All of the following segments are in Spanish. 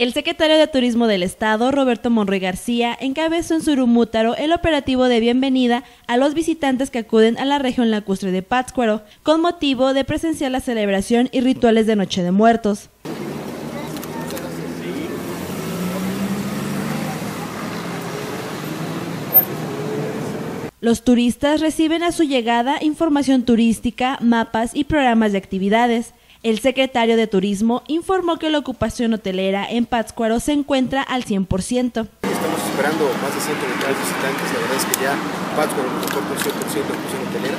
El secretario de Turismo del Estado, Roberto Monroy García, encabezó en Surumútaro el operativo de bienvenida a los visitantes que acuden a la región lacustre de Pátzcuaro, con motivo de presenciar la celebración y rituales de Noche de Muertos. Los turistas reciben a su llegada información turística, mapas y programas de actividades. El secretario de Turismo informó que la ocupación hotelera en Pátzcuaro se encuentra al 100%. Estamos esperando más de 120 visitantes, la verdad es que ya Pátzcuaro nos un 100% de ocupación hotelera.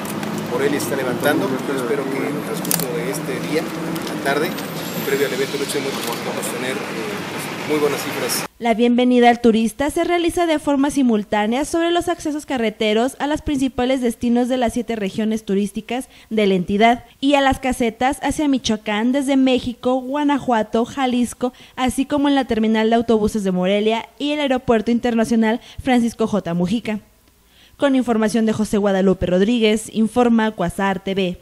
Morelia está levantando, yo espero que en el transcurso de este día, la tarde, previo al evento noche vamos a tener eh, muy buenas cifras. La bienvenida al turista se realiza de forma simultánea sobre los accesos carreteros a los principales destinos de las siete regiones turísticas de la entidad y a las casetas hacia Michoacán desde México, Guanajuato, Jalisco, así como en la terminal de autobuses de Morelia y el Aeropuerto Internacional Francisco J. Mujica. Con información de José Guadalupe Rodríguez, informa Cuasar TV.